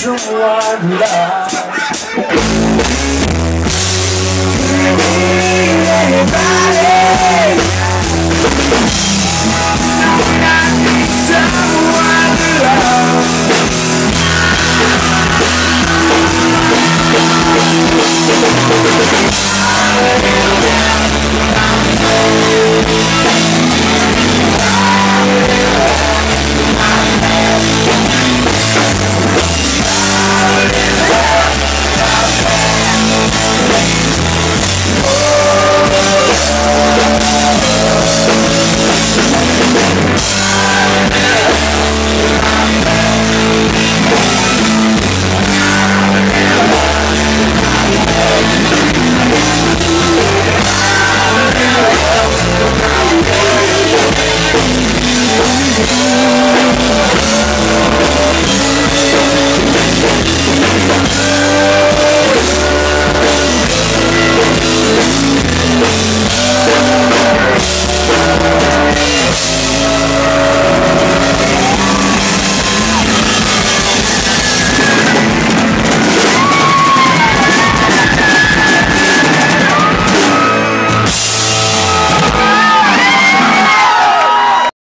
someone love.